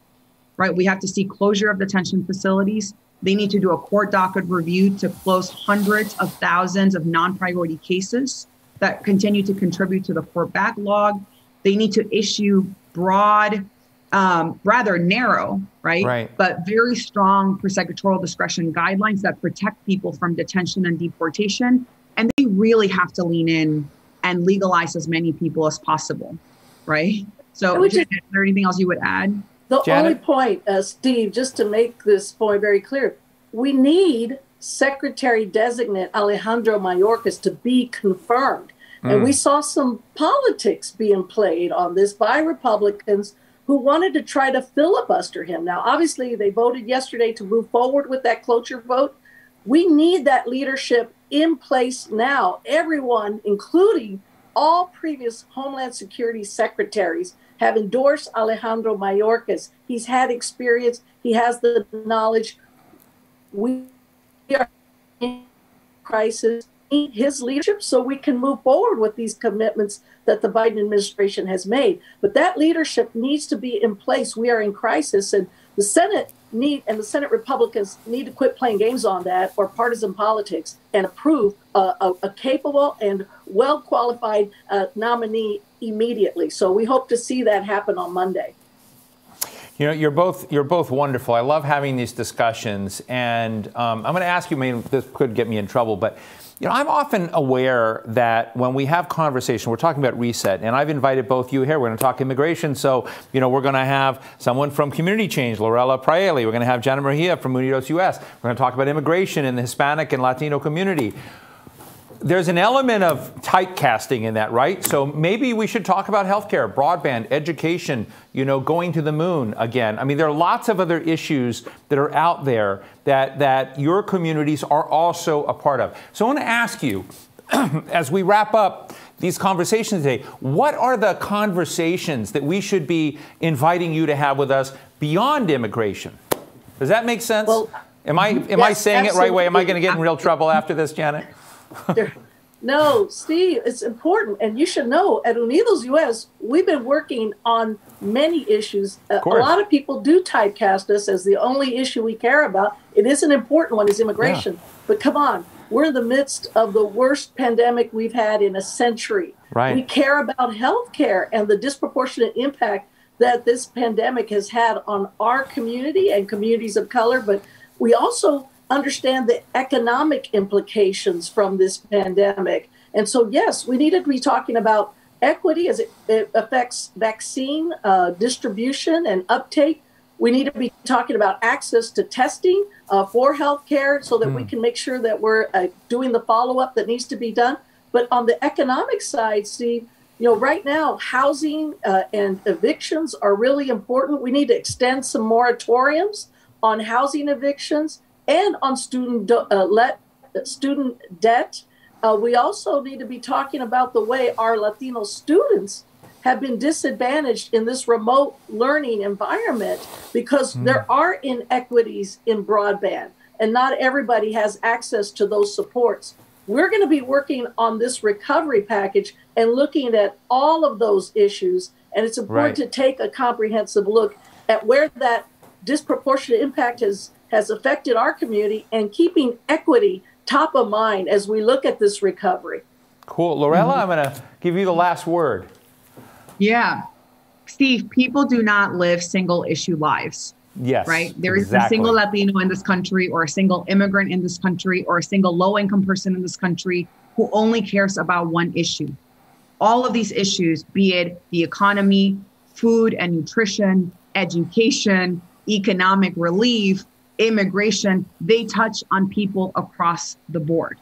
right? We have to see closure of detention facilities. They need to do a court docket review to close hundreds of thousands of non priority cases that continue to contribute to the court backlog. They need to issue broad, um, rather narrow, right? right? But very strong prosecutorial discretion guidelines that protect people from detention and deportation. And they really have to lean in and legalize as many people as possible, right? So, is there anything else you would add? The Janet? only point, uh, Steve, just to make this point very clear, we need Secretary designate Alejandro Mayorkas to be confirmed. Mm. And we saw some politics being played on this by Republicans who wanted to try to filibuster him. Now, obviously, they voted yesterday to move forward with that cloture vote. We need that leadership in place now. Everyone, including all previous Homeland Security secretaries, have endorsed Alejandro Mayorkas. He's had experience, he has the knowledge. We are in crisis. His leadership, so we can move forward with these commitments that the Biden administration has made. But that leadership needs to be in place. We are in crisis, and the Senate need and the Senate Republicans need to quit playing games on that or partisan politics and approve a, a, a capable and well qualified uh, nominee immediately. So we hope to see that happen on Monday. You know, you're both you're both wonderful. I love having these discussions, and um, I'm going to ask you. I mean, this could get me in trouble, but you know, I'm often aware that when we have conversation, we're talking about reset, and I've invited both you here. We're going to talk immigration, so you know, we're going to have someone from Community Change, Lorella Praeli. We're going to have Janet Mejia from Unidos US. We're going to talk about immigration in the Hispanic and Latino community there's an element of typecasting in that, right? So maybe we should talk about healthcare, broadband, education, you know, going to the moon again. I mean, there are lots of other issues that are out there that, that your communities are also a part of. So I want to ask you, [CLEARS THROAT] as we wrap up these conversations today, what are the conversations that we should be inviting you to have with us beyond immigration? Does that make sense? Well, am I am yes, I saying absolutely. it right way? Am I going to get in real trouble after this, Janet? No, Steve, it's important. And you should know at Unidos US, we've been working on many issues. A lot of people do typecast us as the only issue we care about. It is an important one, is immigration. Yeah. But come on, we're in the midst of the worst pandemic we've had in a century. Right. We care about health care and the disproportionate impact that this pandemic has had on our community and communities of color. But we also understand the economic implications from this pandemic. And so, yes, we need to be talking about equity as it, it affects vaccine uh, distribution and uptake. We need to be talking about access to testing uh, for healthcare so that mm. we hmm. can make sure that we're uh, doing the follow up that needs to be done. But on the economic side, Steve, you know, right now, housing uh, and evictions are really important. We need to extend some moratoriums on housing evictions and on student uh, let student debt. Uh, we also need to be talking about the way our Latino students have been disadvantaged in this remote learning environment because mm. there are inequities in broadband and not everybody has access to those supports. We're going to be working on this recovery package and looking at all of those issues. And it's important right. to take a comprehensive look at where that disproportionate impact has has affected our community and keeping equity top of mind as we look at this recovery. Cool. Lorella, mm-hmm. I'm going to give you the last word. Yeah. Steve, people do not live single issue lives. Yes. Right? There is exactly. a single Latino in this country, or a single immigrant in this country, or a single low income person in this country who only cares about one issue. All of these issues, be it the economy, food and nutrition, education, economic relief, immigration, they touch on people across the board.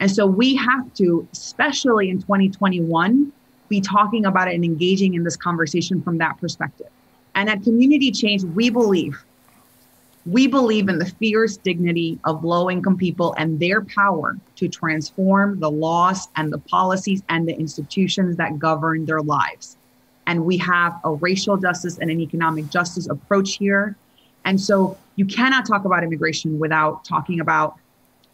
And so we have to, especially in 2021, be talking about it and engaging in this conversation from that perspective. And at Community Change, we believe, we believe in the fierce dignity of low income people and their power to transform the laws and the policies and the institutions that govern their lives. And we have a racial justice and an economic justice approach here. And so you cannot talk about immigration without talking about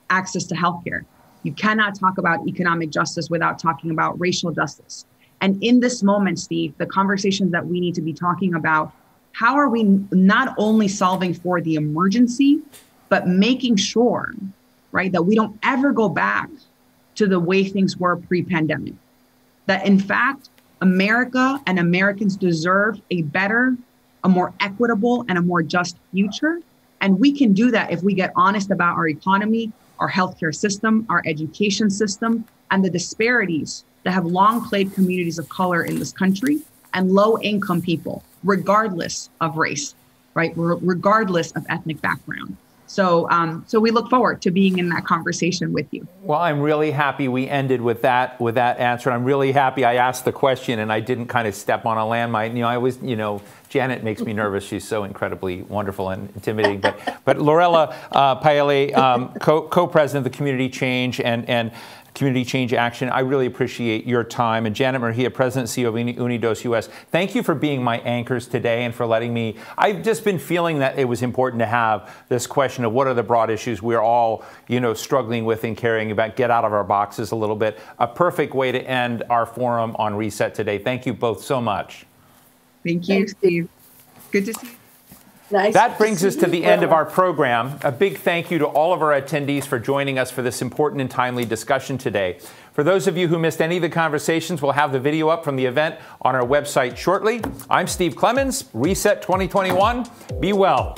access to healthcare. You cannot talk about economic justice without talking about racial justice. And in this moment, Steve, the conversations that we need to be talking about how are we not only solving for the emergency, but making sure, right, that we don't ever go back to the way things were pre pandemic? That in fact, America and Americans deserve a better, a more equitable, and a more just future. And we can do that if we get honest about our economy, our healthcare system, our education system, and the disparities that have long plagued communities of color in this country and low income people, regardless of race, right? regardless of ethnic background. So, um, so we look forward to being in that conversation with you. Well, I'm really happy we ended with that with that answer. I'm really happy I asked the question and I didn't kind of step on a landmine. You know, I was, you know, Janet makes me nervous. She's so incredibly wonderful and intimidating. But, but Lorella uh, Praeli, um, co- co-president of the Community Change and and Community Change Action. I really appreciate your time. And Janet Mejia, President CEO of Unidos US, thank you for being my anchors today and for letting me. I've just been feeling that it was important to have this question of what are the broad issues we're all, you know, struggling with and caring about. Get out of our boxes a little bit. A perfect way to end our forum on Reset today. Thank you both so much. Thank you, Steve. Good to see you. Nice that brings us to the end of our program. A big thank you to all of our attendees for joining us for this important and timely discussion today. For those of you who missed any of the conversations, we'll have the video up from the event on our website shortly. I'm Steve Clemons, Reset 2021. Be well.